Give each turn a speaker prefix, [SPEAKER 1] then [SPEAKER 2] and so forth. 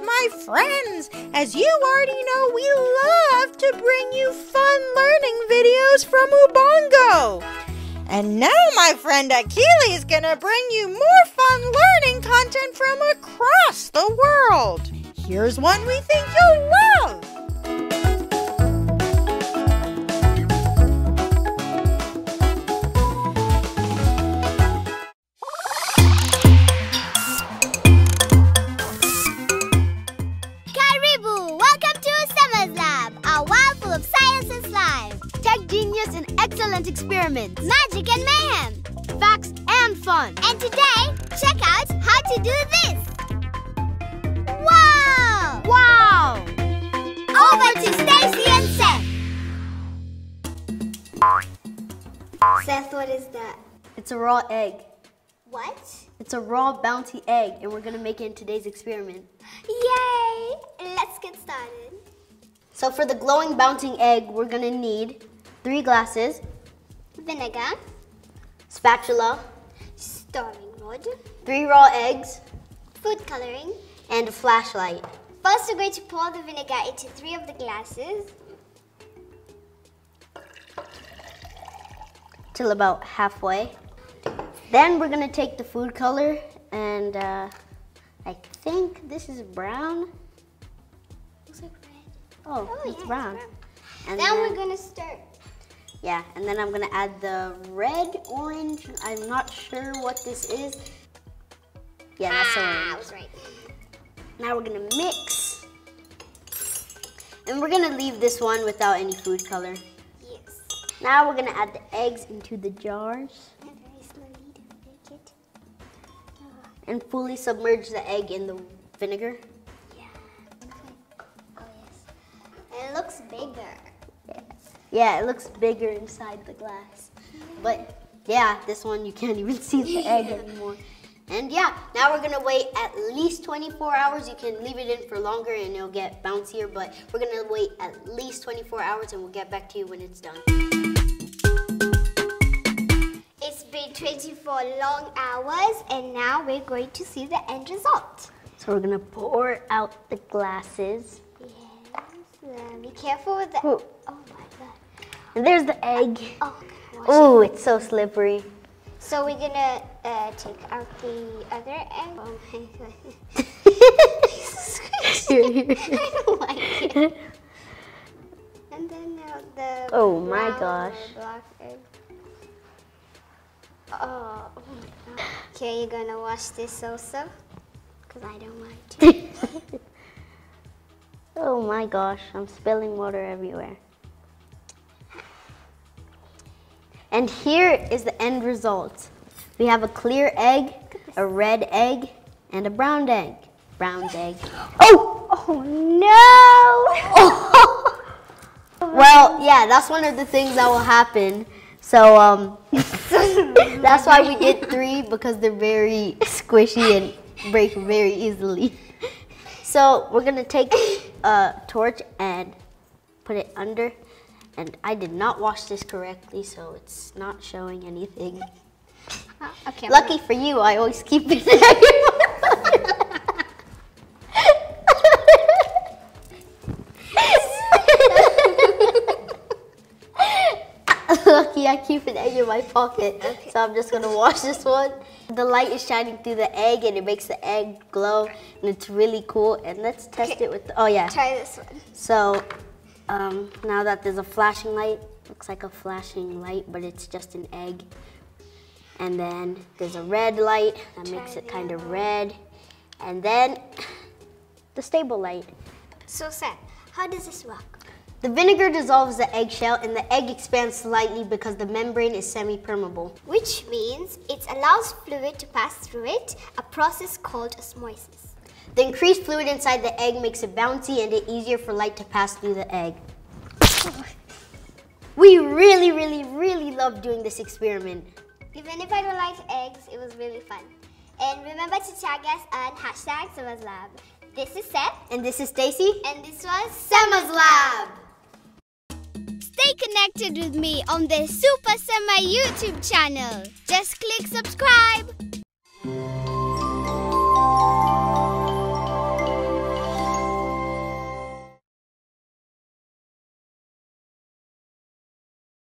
[SPEAKER 1] My friends! As you already know, we love to bring you fun learning videos from Ubongo. And now my friend Akili is gonna bring you more fun learning content from across the world. Here's one we think you'll love.
[SPEAKER 2] Genius and excellent experiments.
[SPEAKER 3] magic and mayhem.
[SPEAKER 2] Facts and fun.
[SPEAKER 3] And today, check out how to do this. Wow!
[SPEAKER 2] Wow!
[SPEAKER 3] Over to Stycie and Seth. Seth, what is that?
[SPEAKER 2] It's a raw egg.
[SPEAKER 3] What?
[SPEAKER 2] It's a raw bounty egg, and we're gonna make it in today's experiment.
[SPEAKER 3] Yay! Let's get started.
[SPEAKER 2] So for the glowing bouncing egg, we're gonna need three glasses,
[SPEAKER 3] Vinegar,
[SPEAKER 2] spatula,
[SPEAKER 3] stirring rod,
[SPEAKER 2] three raw eggs,
[SPEAKER 3] food coloring.
[SPEAKER 2] and a flashlight.
[SPEAKER 3] First, we're going to pour the vinegar into three of the glasses.
[SPEAKER 2] till about halfway. Then we're gonna take the food color and uh, I think this is brown.
[SPEAKER 3] Looks like red.
[SPEAKER 2] Oh,
[SPEAKER 3] Oh,
[SPEAKER 2] it's
[SPEAKER 3] yeah,
[SPEAKER 2] brown.
[SPEAKER 3] brown.
[SPEAKER 2] And
[SPEAKER 3] Now
[SPEAKER 2] then-
[SPEAKER 3] we're gonna stir.
[SPEAKER 2] Yeah, and then I'm gonna add the red, orange. I'm not sure what this is. Yeah, that's
[SPEAKER 3] ah, I
[SPEAKER 2] orange.
[SPEAKER 3] was right.
[SPEAKER 2] Now we're gonna mix. And we're gonna leave this one without any food color.
[SPEAKER 3] Yes.
[SPEAKER 2] Now we're gonna add the eggs into the jars
[SPEAKER 3] And very slowly to make it.
[SPEAKER 2] and fully submerge the egg in the vinegar.
[SPEAKER 3] Yeah. Oh yes. It looks bigger.
[SPEAKER 2] Yeah, it looks bigger inside the glass. But yeah, this one you can't even see the egg anymore. And yeah, now we're gonna wait at least 24 hours. You can leave it in for longer and it'll get bouncier, but we're gonna wait at least 24 hours and we'll get back to you when it's done.
[SPEAKER 3] It's been 24 long hours and now we're going to see the end result.
[SPEAKER 2] So we're gonna pour out the glasses.
[SPEAKER 3] Yes. Be careful with the.
[SPEAKER 2] Ooh.
[SPEAKER 3] Oh my
[SPEAKER 2] there's the egg.
[SPEAKER 3] Oh, gosh.
[SPEAKER 2] Oh, it's so slippery.
[SPEAKER 3] So we're gonna uh, take out the other egg. Oh my god. I don't like it. And then now the.
[SPEAKER 2] Oh my gosh.
[SPEAKER 3] Black egg. Oh, oh my god. Okay, you're gonna wash this also? Because I don't want to.
[SPEAKER 2] oh my gosh, I'm spilling water everywhere. And here is the end result. We have a clear egg, a red egg, and a brown egg. Brown egg. Oh!
[SPEAKER 3] Oh no!
[SPEAKER 2] Well, yeah, that's one of the things that will happen. So, um, that's why we get three because they're very squishy and break very easily. So, we're gonna take a torch and put it under. And I did not wash this correctly, so it's not showing anything.
[SPEAKER 3] Oh, okay.
[SPEAKER 2] Lucky for you, I always keep it. Lucky I keep an egg in my pocket. So I'm just gonna wash this one. The light is shining through the egg and it makes the egg glow and it's really cool. And let's test
[SPEAKER 3] Okay.
[SPEAKER 2] it with, oh yeah.
[SPEAKER 3] Try this one.
[SPEAKER 2] So um, now that there's a flashing light, looks like a flashing light, but it's just an egg. And then there's a red light that makes it kind of red. And then the stable light.
[SPEAKER 3] So, Sam, how does this work?
[SPEAKER 2] The vinegar dissolves the eggshell and the egg expands slightly because the membrane is semi-permeable.
[SPEAKER 3] Which means it allows fluid to pass through it, a process called osmosis.
[SPEAKER 2] The increased fluid inside the egg makes it bouncy and it easier for light to pass through the egg. We really, really, really love doing this experiment.
[SPEAKER 3] Even if I don't like eggs, it was really fun. And remember to tag us on hashtag Sema's Lab. This is Seth,
[SPEAKER 2] And this is Stycie.
[SPEAKER 3] and this was Sema's Lab. Stay connected with me on the Super Sema YouTube channel. Just click subscribe.